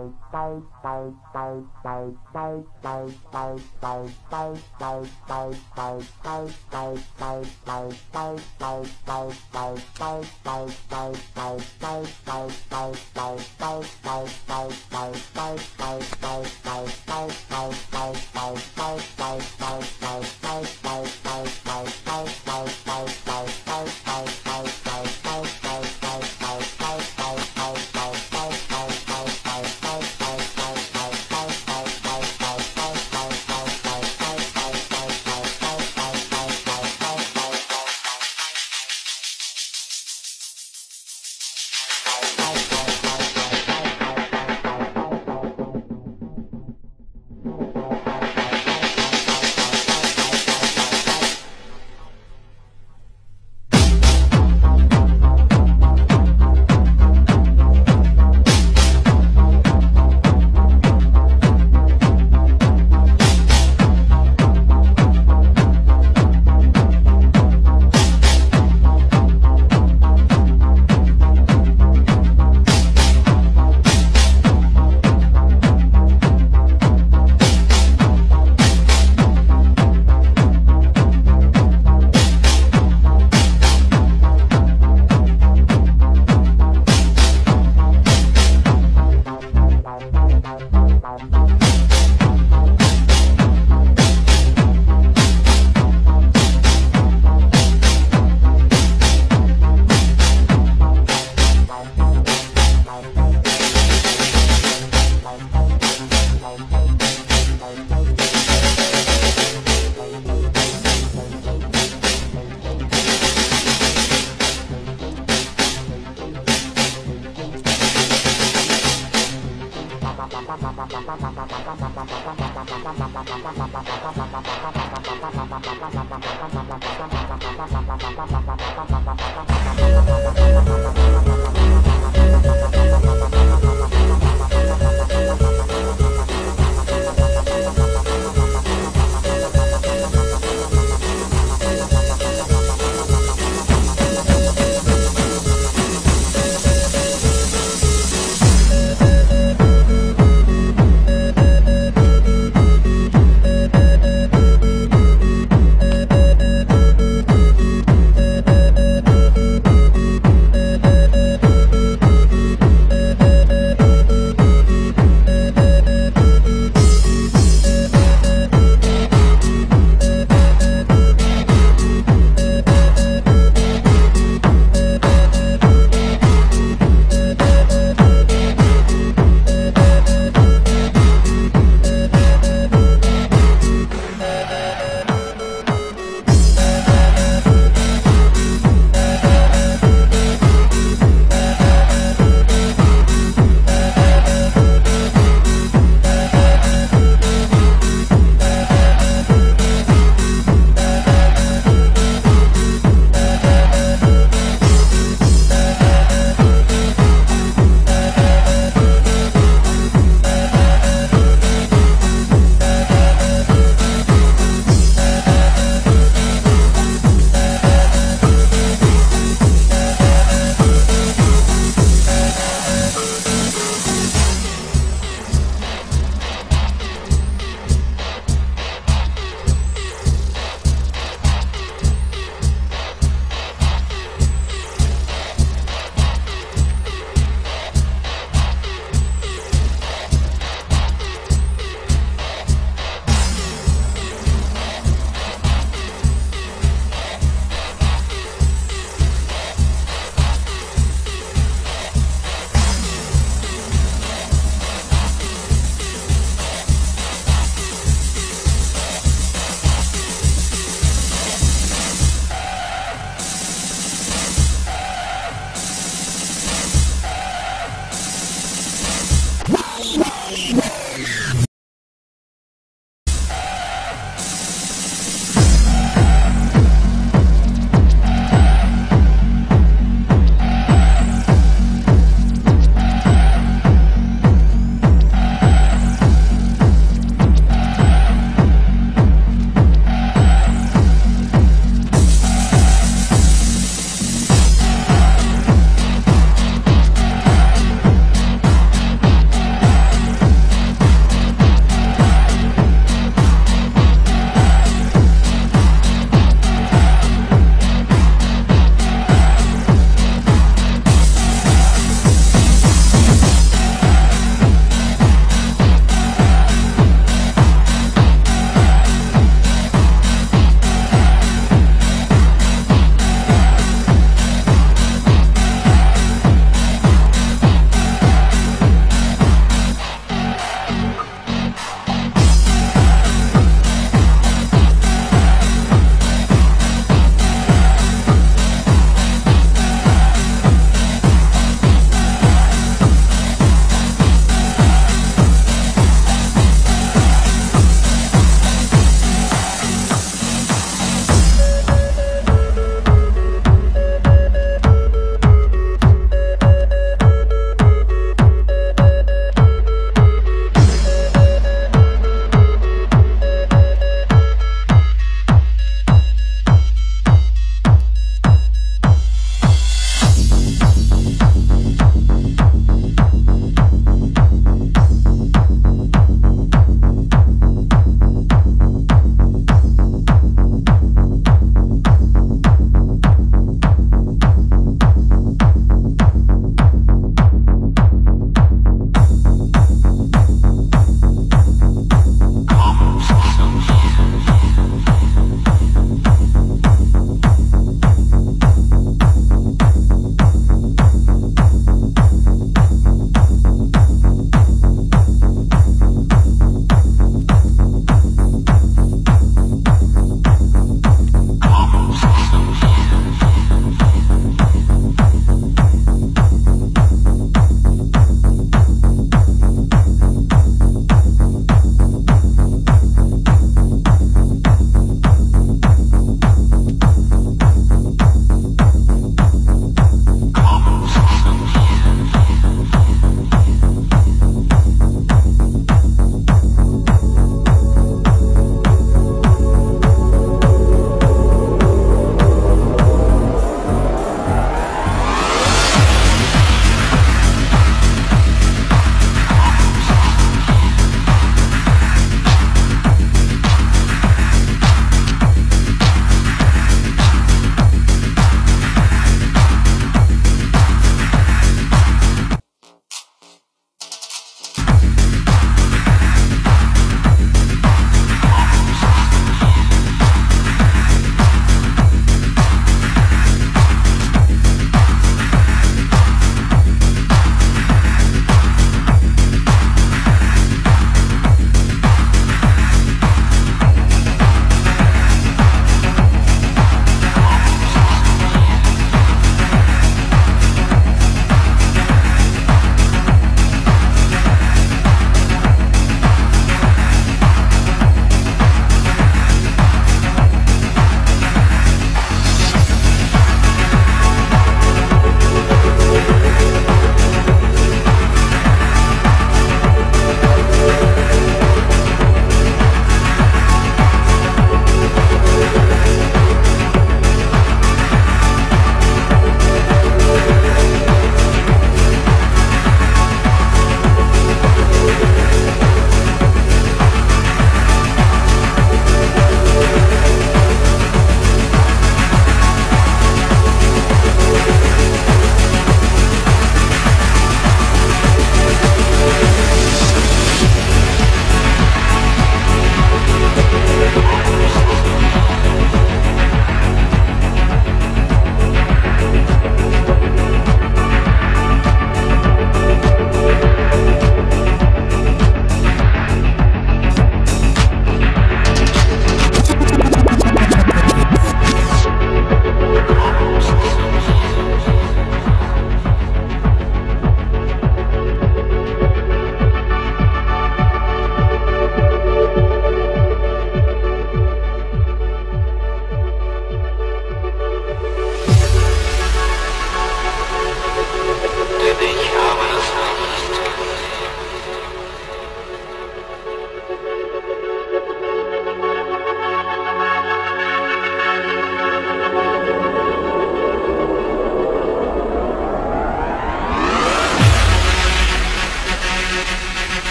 Thank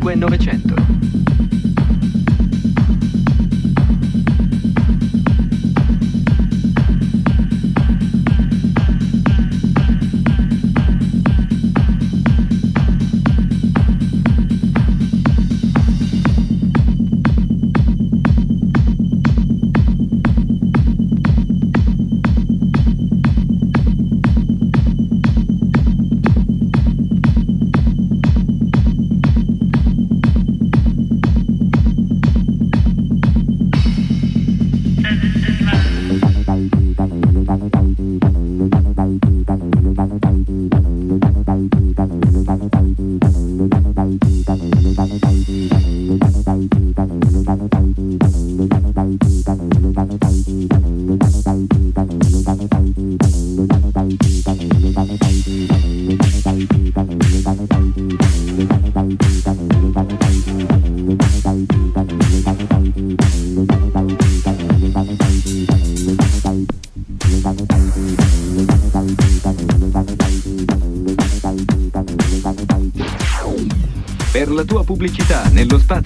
bueno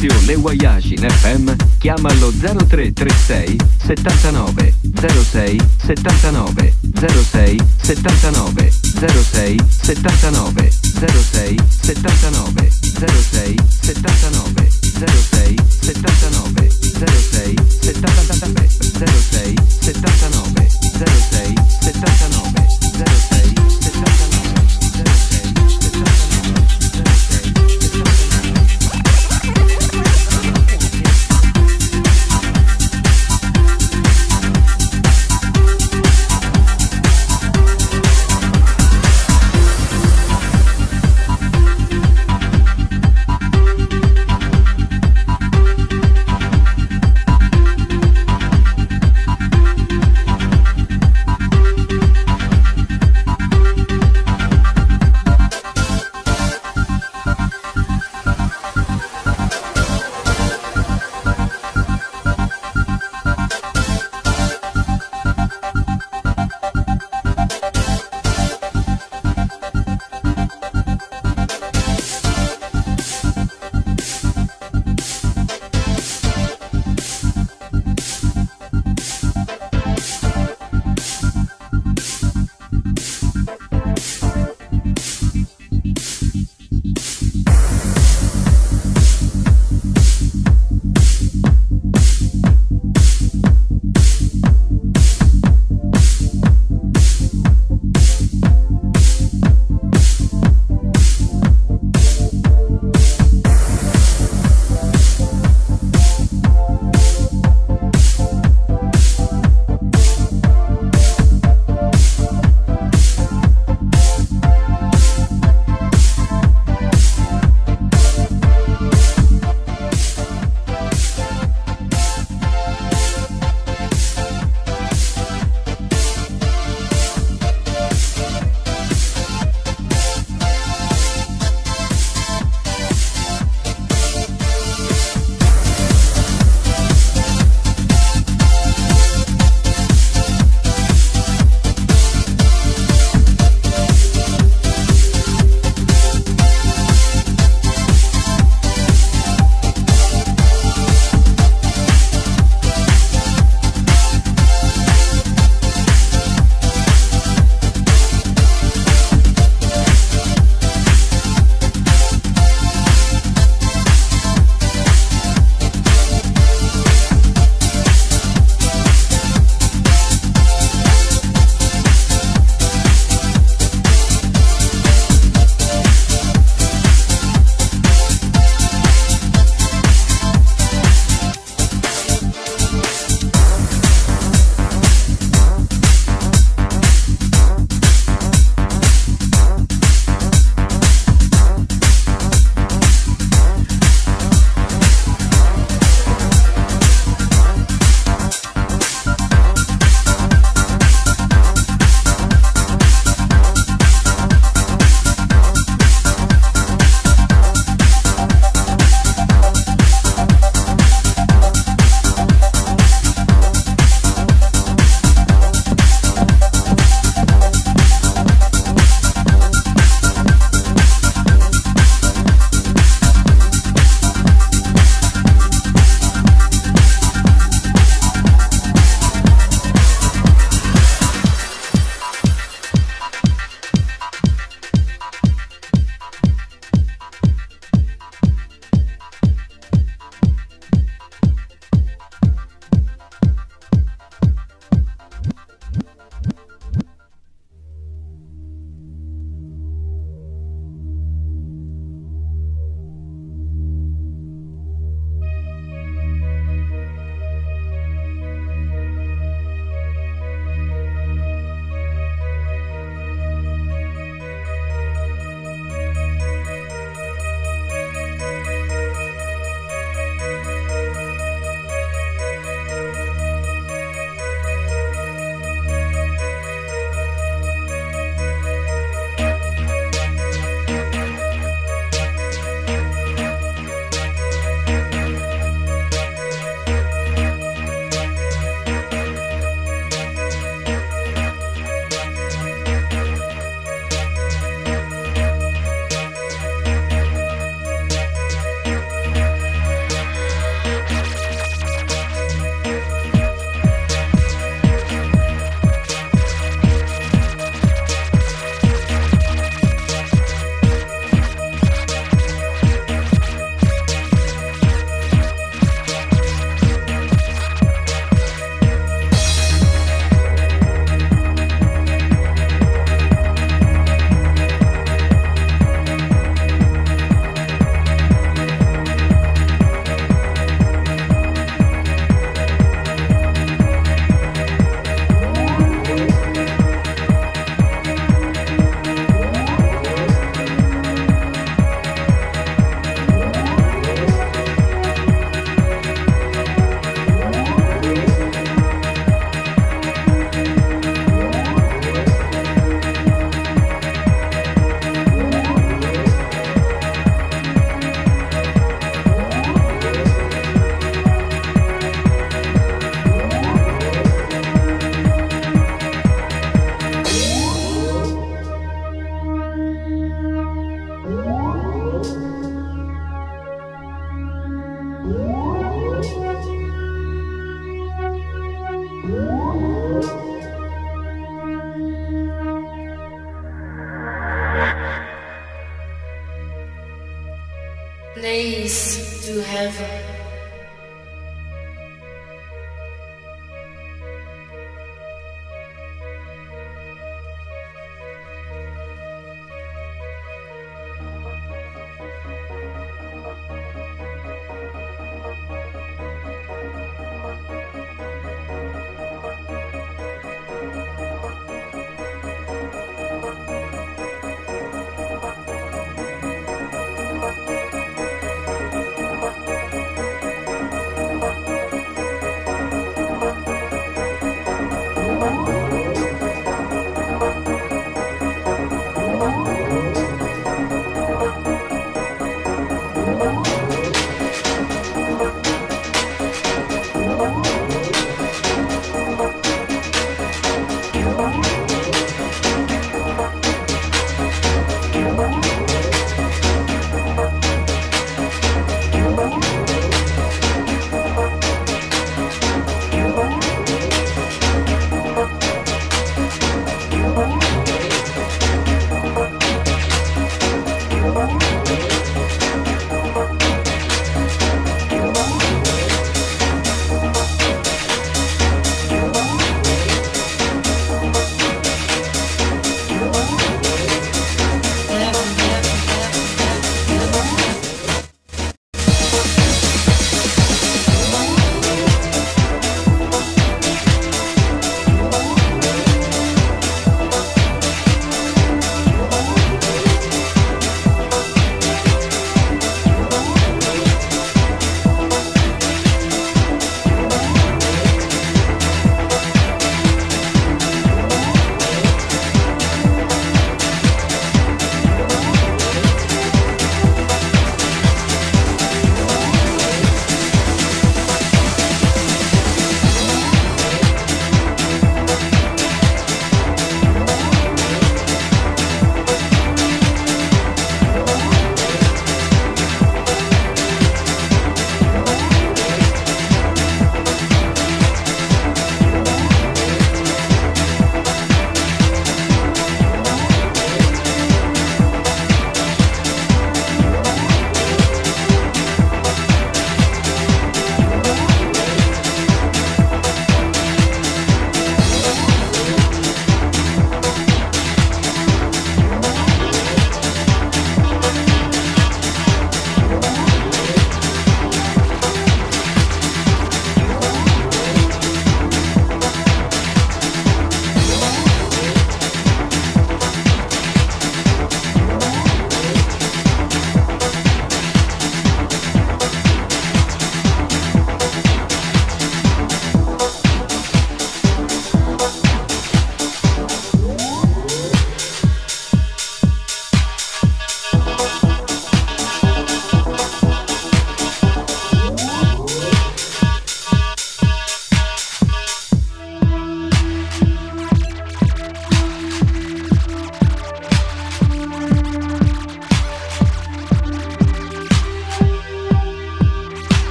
spazio Le Voyage in FM, chiamalo 0336 79 06 79 06 79 06 79 06 79 06 79 06